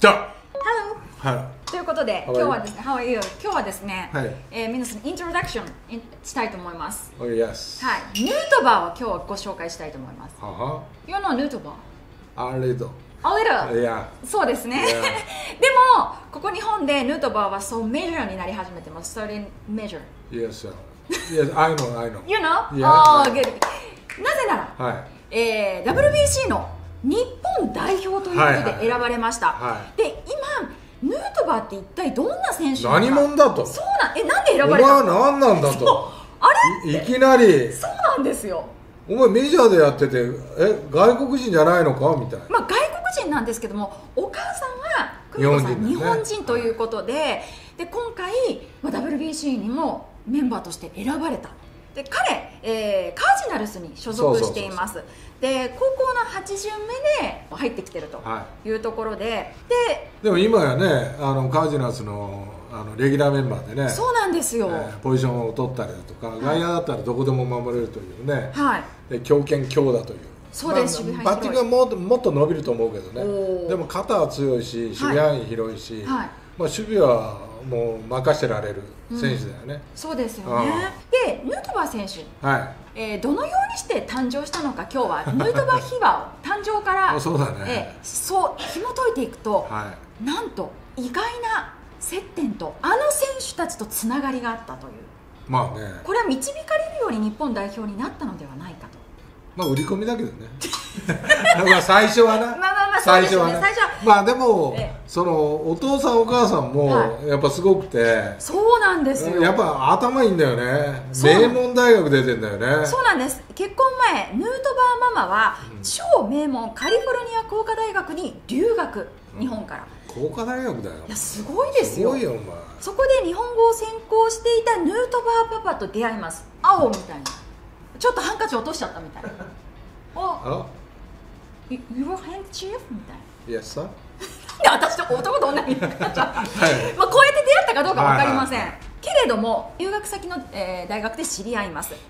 じゃ Hello! あはということで、今?日はですね、How are you? 今日はですね、はいえー皆さんイントロダクションしたいと思います。い Oh yes はい、ヌートバーを今日はご紹介したいと思います。はは You know ヌートバー？あれど A little! いやそうですね。Yeah. でも、ここ日本でヌートバーはそうメジャーになり始めてます。certain measure. Yes sir Yes I know I know You know? Yeah. Oh, good. なぜなら、はいえー WBC の日本代表ということはいはい。で選ばれました、はい。で今ヌートバーって一体どんな選手なのか。何者だと？そうなんえなんで選おばれたの？前は何なんだと？あれ？いいきなり。そうなんですよ。お前メジャーでやっててえ外国人じゃないのか？みたいな。まあ、外国人なんですけどもお母さんは久美子さん日日本人だね本人ということでで今回、まあ、WBC にもメンバーとして選ばれたで彼、えーカージナルスに所属しています。で高校の8巡目で入ってきてるとはい。うところで、ででも今やねあのカージナルスのあのレギュラーメンバーでねそうなんですよ、えーポジションを取ったりだとか、外野だったらどこでも守れるというね、はい。で強肩強打という。そうです守備範囲バッティングはもっともっと伸びると思うけどね。でも肩は強いし守備範囲広いし、はい。まあ、守備はもう任せられる選手だよね、そうですよね。でヌートバー選手。はい。えーどのようにして誕生したのか今日は。ヌートバー秘話を誕生から あそうだね。えーそう紐解いていくと、はなんと意外な接点とあの選手たちとつながりがあったという。いまあね。これは導かれるように日本代表になったのではないかと。まあ売り込みだけどね。まあ最初はな 最初はまあでも、ええ。そのお父さんお母さんもはやっぱすごくて、そうなんですよ。やっぱ頭いいんだよね。名門大学出てんだよね。そうなんです。結婚前ヌートバーママは超名門カリフォルニア工科大学に留学。日本から。工科大学だよ。いやすごいですよ。すごいよお前。そこで日本語を専攻していたヌートバーパパと出会います。青みたいな。ちょっとハンカチ落としちゃったみたいな。ああ You- Your handkerchief? みたいな。Yes sir. で私と男と女になっちゃう、はい。まあこうやって出会ったかどうか分かりません、はいはけれども留学先の、えー大学で知り合います。はい。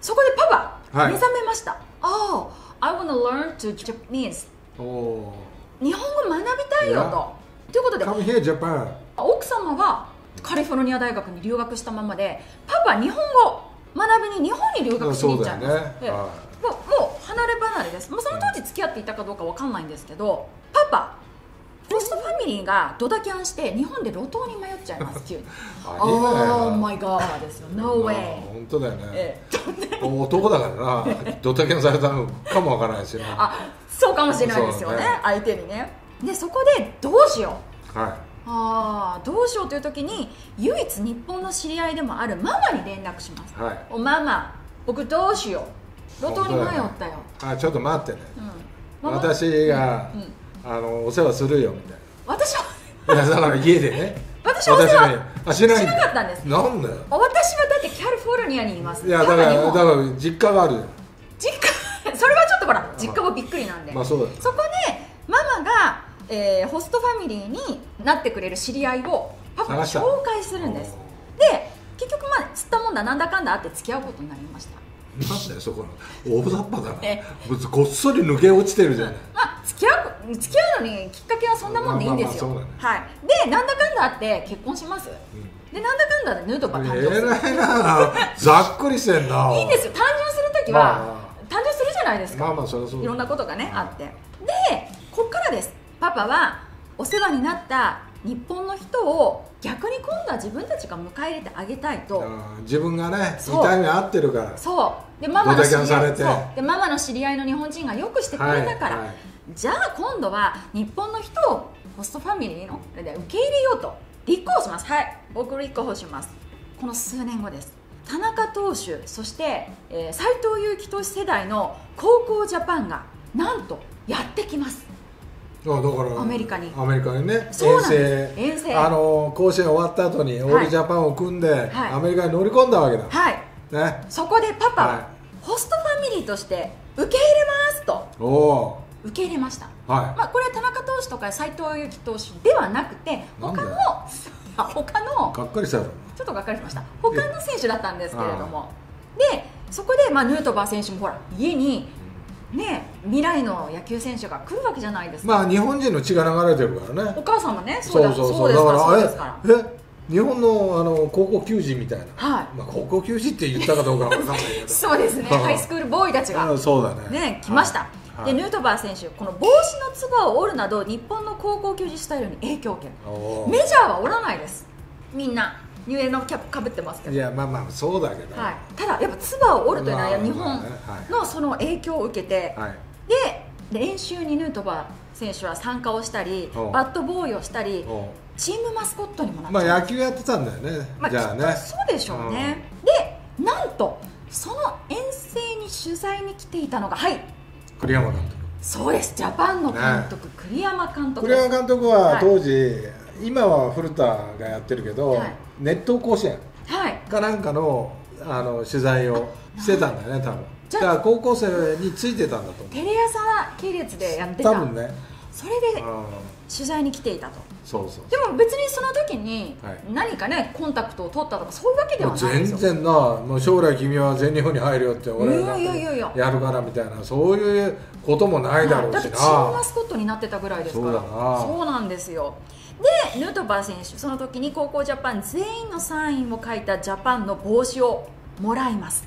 そこでパパ、はい。目覚めました。Oh, I wanna learn to Japanese. おお日本語学びたいよと。ということで Come here Japan. 奥様はカリフォルニア大学に留学したままでパパ日本語学びに日本に留学しに行っちゃいます、そうだよね。ええ。はもうもう離れです、まあ、その当時付き合っていたかどうかわかんないんですけどパパホストファミリーがドタキャンして日本で路頭に迷っちゃいます急にありえないな Oh my god ですよ。No 本当だよね、ええ。男だからな。ドタキャンされたのかもわからないしな。あそうかもしれないですよね。ね。相手にね。でそこでどうしよう。はあーどうしようという時に唯一日本の知り合いでもあるママに連絡します、はい。おママ僕どうしよう路頭に迷ったよ、いあちょっと待ってね。うん、私が、うん。あのお世話するよみたい私は。ないやだから家でね。私はお世話にあしないしなかったんです。なんだよ。私はだってキャリフォルニアにいます。いやだからだから実家があるよ。実家？それはちょっとほら実家もびっくりなんで、まあそうだよ。そこでママが、えーホストファミリーになってくれる知り合いをパパに探した。紹介するんです。で結局まあ釣ったもんだなんだかんだあって付き合うことになりましたなんだよそこの大雑把だな。え。ごっそり抜け落ちてるじゃない。まあ付き合う付き合うのにきっかけはそんなもんでいいんですよ、まあまあまあはい。でなんだかんだあって結婚します、でなんだかんだでヌートバー誕生する、えな。ざっくりしてんな。いいんですよ。誕生する時は、ま誕生するじゃないですか、まあまあそりゃそうだいろんなことがねあって。でこっからです。パパはお世話になった日本の人を逆に今度は自分たちが迎え入れてあげたいと。うん自分がね痛み合ってるから。そう。でママの知り合いでママの知り合いの日本人がよくしてくれたから、はい。はいじゃあ今度は日本の人をホストファミリーの受け入れようと。立候補します。はい。僕立候補します。この数年後です。田中投手そしてえー斎、藤佑樹投手世代の高校ジャパンがなんとやってきますあだからアメリカに。アメリカにね遠征。遠征。あの甲子園終わった後にオールジャパンを組んで、はい。アメリカに乗り込んだわけだ、はい。ね。そこでパパは、はい。ホストファミリーとして受け入れますと。おお受け入れました。はまあ、これは田中投手とか斎藤佑樹投手ではなくて他の他のいがっかりしたよちょっとがっかりしました。他の選手だったんですけれども。でそこで、まあ、ヌートバー選手もほら家にね未来の野球選手が来るわけじゃないですか、まあ日本人の血が流れてるからね。お母さんもねそそうそうそう。そうだからええ日本のあの高校球児みたいな、はい。まあ、高校球児って言ったかどうかわかんないけど。そうですね。うん。ハイスクールボーイたちがあそうだね。ね来ました、はい。でヌートバー選手この帽子のつばを折るなど日本の高校球児スタイルに影響を受ける。メジャーは折らないです。みんなニュエのキャップかぶってますけど。いやまあまあそうだけど、はい、ただやっぱつばを折るというのはまあ日本のその影響を受けてはい。で練習にヌートバー選手は参加をしたりバットボーイをしたりチームマスコットにもなっまあ野球やってたんだよね、まあ、じゃあね。そうでしょうね、でなんとその遠征に取材に来ていたのがはい。栗山監そうです。ジャパンの監督、栗山監督栗山監督ははい。当時、今は古田がやってるけど、はい熱湯甲子園はい。かなんかのあの取材をしてたんだよね多分。じゃあだから高校生についてたんだと思テレ朝系列でやってた。う多分ね、それでうん、取材に来ていたと。そうそうでも別にその時にはい。何かねコンタクトを取ったとかそういうわけではないんですよ。全然なもう将来君は全日本に入るよって俺がいやるからみたいなそういうこともないだろうしだってチームマなスコットになってたぐらいですから。そうなんですよでヌートバー選手その時に高校ジャパン全員のサインを書いたジャパンの帽子をもらいます。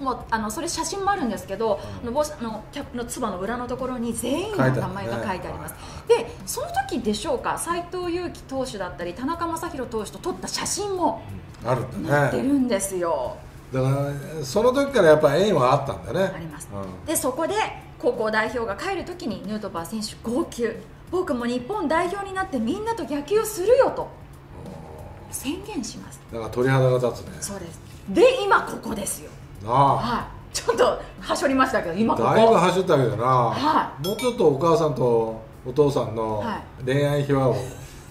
おもうあのそれ写真もあるんですけど、あの帽子あのキャップのつばの裏のところに全員の名前が書いてあります、でその時でしょうか斎藤佑樹投手だったり田中将大投手と撮った写真もーあるんだ載ってるねんですよ、だからその時からやっぱ縁はあったんだね。あります。うん。でそこで高校代表が帰る時にヌートバー選手号泣僕も日本代表になってみんなと野球するよと。宣言します。だから鳥肌が立つね。そうです。で今ここですよ。なあ。はい。ちょっとはしょりましたけど今ここ。だいぶ走ったけどな、はもうちょっとお母さんとお父さんのはい。恋愛秘話を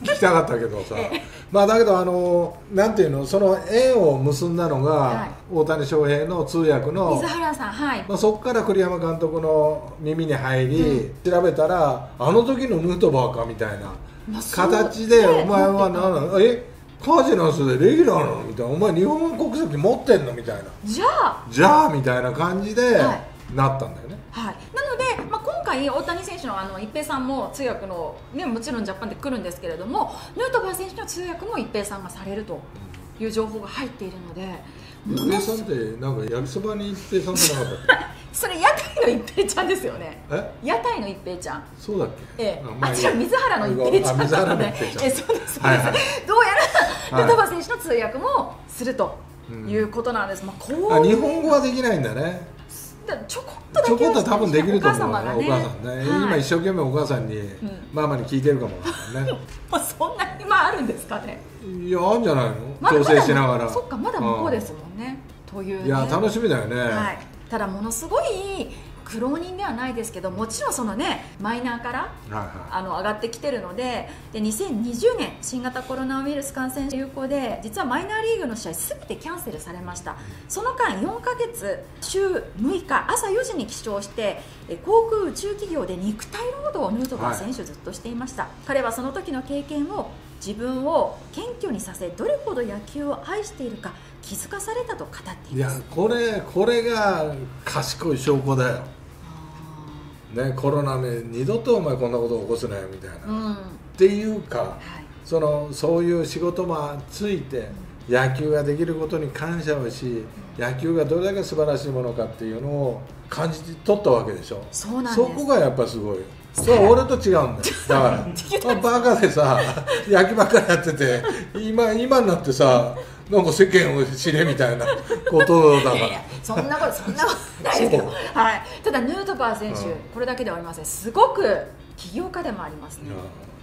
聞きたかったけどさ、えまあだけどあのなんていうのその縁を結んだのが、はい。大谷翔平の通訳の水原さんはい。まあ、そこから栗山監督の耳に入り、調べたらあの時のヌートバーかみたいなまあ形で、ね。お前は何なのえカージナルスでレギュラーなのみたいな。お前日本国籍持ってんのみたいな。じゃあ。じゃあみたいな感じで、はい。なったんだよね。はい、なの回、大谷選手のあの一平さんも通訳の、ね、もちろんジャパンで来るんですけれどもヌートバー選手の通訳も一平さんがされるという情報が入っているので一平さんってなんか焼きそばに一平さんじゃなかったっそれ屋台の一平ちゃんですよね。屋台の一平ちゃん。そうだっけ？ええ、あ違う水原の一平ちゃんなのでえそうですそうです、はいはい。どうやら、はい。ヌートバー選手の通訳もするということなんです、まあ、こうあ日本語はできないんだねだちょこっとだけちょこっと多分できると思うお母様がねお母さんね、はい今一生懸命お母さんに、んママに聞いてるかもねまあ、そんなにまああるんですかねいやあるんじゃないの、調整しながらそっかまだ向こうですもんね、という、ね、いや楽しみだよね、はい、ただものすごい苦労人ではないですけどもちろんそのねマイナーからはいはい。あの上がってきてるのでで2020年新型コロナウイルス感染流行で実はマイナーリーグの試合すべてキャンセルされました。その間4ヶ月週6日朝4時に起床してえ航空宇宙企業で肉体労働をヌートバー選手ずっとしていました、彼はその時の経験を自分を謙虚にさせどれほど野球を愛しているか気づかされたと語っていいやますこれこれが賢い証拠だよ、ね、コロナで二度とお前こんなこと起こすなよみたいな、うん。っていうかはい。そのそういう仕事もついて野球ができることに感謝をし野球がどれだけ素晴らしいものかっていうのを感じ取ったわけでしょ。そうなんそこがやっぱすごい。それは俺と違うんだよ。だからあバカでさ野球ばっかりやってて今今になってさなんか世間を知れみたいなことだから。いやいやそんなことそんなことないですけど、はい、ただヌートバー選手、うんこれだけではありません。すごく起業家でもありますね、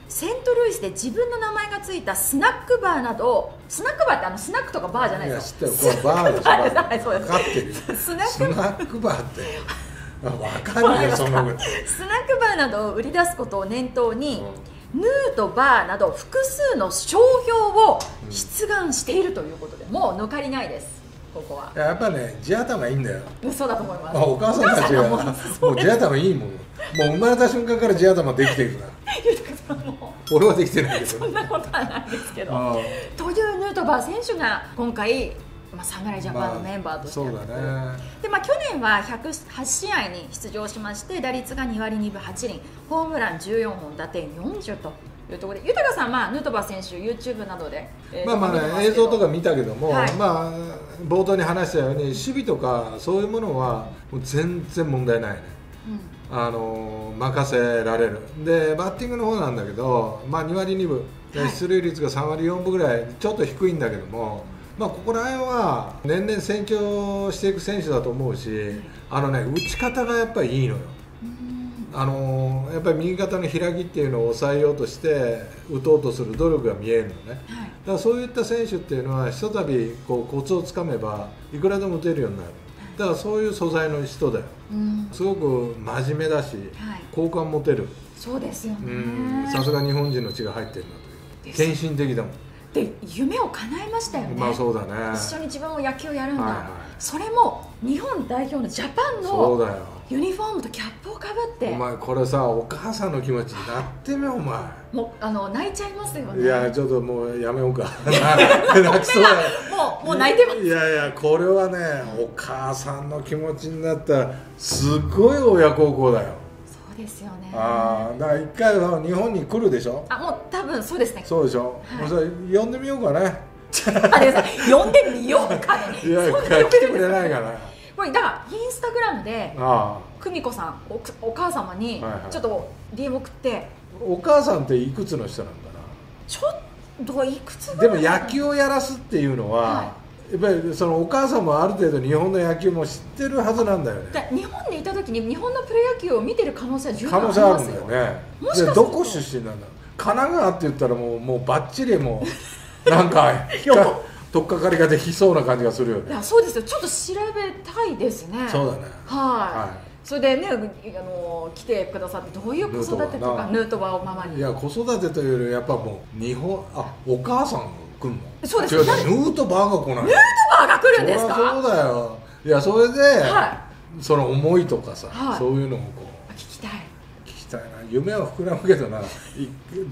セントルイスで自分の名前がついたスナックバーなどスナックバーってあのスナックとかバーじゃないですよ。知ってる。これバーでしょ分かってるよ。スナックバー。って。あ分かんないよその。スナックバーなどを売り出すことを念頭に、ヌートバーなど複数の商標を出願しているということで、もう抜かりないです。ここは。やっぱね地頭いいんだよ。嘘だと思います。あお母さんたちは。もう地頭いいもん。もう生まれた瞬間から地頭できてるから。俺はできてないけど。そんなことはないですけど。あ。というヌートバー選手が今回まあ、侍ジャパンのメンバーとしてね。で、まあ、去年は108試合に出場しまして打率が2割2分8厘ホームラン14本打点40というところで豊さん、まあ、ヌートバー選手 YouTube などで、えー、まあまあね映像とか見たけども、はい、まあ冒頭に話したように守備とかそういうものはもう全然問題ないね、うん、あの任せられる。でバッティングの方なんだけど、まあ、2割2分、はい、出塁率が3割4分ぐらいちょっと低いんだけども、まあ、ここら辺は年々成長していく選手だと思うしあのね打ち方がやっぱりいいのよ。あのやっぱり右肩の開きっていうのを抑えようとして打とうとする努力が見えるのね、はい、だからそういった選手っていうのはひとたびこうコツをつかめばいくらでも打てるようになる。だからそういう素材の人だよ、うん、すごく真面目だし、はい、好感持てる。そうですよね。さすが日本人の血が入ってるなという。献身的だもんで夢を叶えましたよね。まあそうだね。一緒に自分も野球をやるんだ、はいはい、それも日本代表のジャパンのそうだよ。ユニフォームとキャップをかぶって。お前これさお母さんの気持ちになってみよお前。もうあの泣いちゃいますよね。いやちょっともうやめようか。泣きそうだ もうもう泣いてます。いやいやこれはねお母さんの気持ちになったすごい親孝行だよですよね。ああだから一回日本に来るでしょ？あもう多分そうですね。そうでしょ、はい、もう呼んでみようかねあれ呼んでみようかね。いや来てくれないかなこれだからインスタグラムで久美子さんおお母様にちょっと DM 送って、はいはい、お母さんっていくつの人なんだな？ちょっといくつでも野球をやらすっていうのは、はい、やっぱりそのお母さんもある程度日本の野球も知ってるはずなんだよね。日本にいた時に日本のプロ野球を見てる可能性は十分ありますよ。可能性あるんだよね。もしかどこ出身なんだ？神奈川って言ったらもうもうばっちりもう なんか取っ。かかりができそうな感じがするよね。いやそうですよ。ちょっと調べたいですね。そうだね。はい、それでねあの来てくださってどういう子育てとかヌートバー。をママに。いや子育てというよりやっぱもう日本あお母さんが来るの？そうです。違うヌートバーが来ないヌートバーが来るんですか？そうだよ。いやそれで、はい、その思いとかさ、はい、そういうのをこう聞きたい。たいな。夢は膨らむけどな。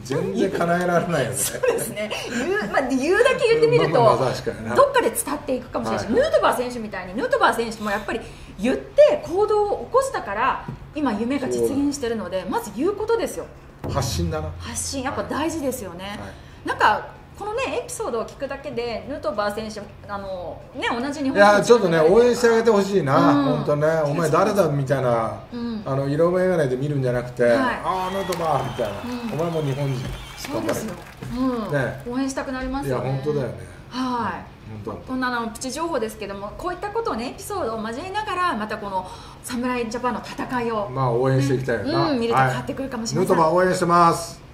全然叶えられないよね。そうですね。言う,、まあ、言うだけ言ってみると、どっかで伝っていくかもしれない。し、はい、ヌートバー選手みたいにヌートバー選手もやっぱり言って行動を起こしたから今夢が実現してるのでまず言うことですよ。発信だな。発信やっぱ大事ですよね、はい、なんかこのねエピソードを聞くだけでヌートバー選手あのね同じ日本いやちょっとね応援してあげてほしいな、うん、本当ねお前誰だみたいな、うん、あの色眼鏡で見るんじゃなくて、はい、ああヌートバーみたいな、うん、お前も日本人。そうですよ、うん。ね、応援したくなりますよね。いや本当だよね。はい。こんなのプチ情報ですけどもこういったことをねエピソードを交えながらまたこの侍ジャパンの戦いを、まあ応援していきたいな、うん、見ると変わってくるかもしれません、はい、ヌートバー応援してます